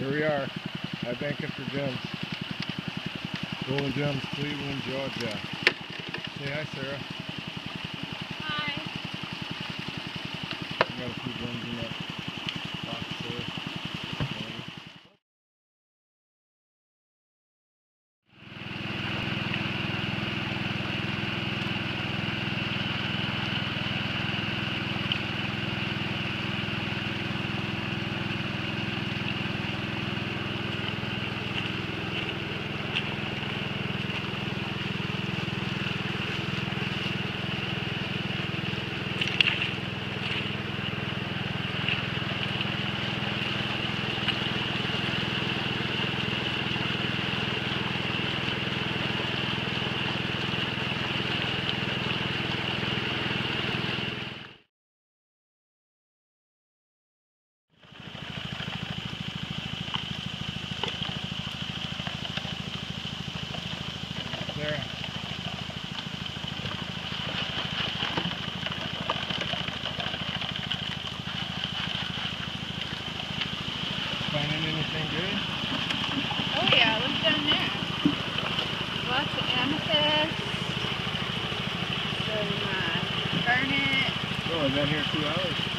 Here we are, at Banking for Gems. Golden Gems, Cleveland, Georgia. Say hi, Sarah. Hi. We got a few gems in that Sarah. Finding anything good? Oh yeah, look down there. Lots of amethyst. Some uh, garnet. Oh, is that here two Al?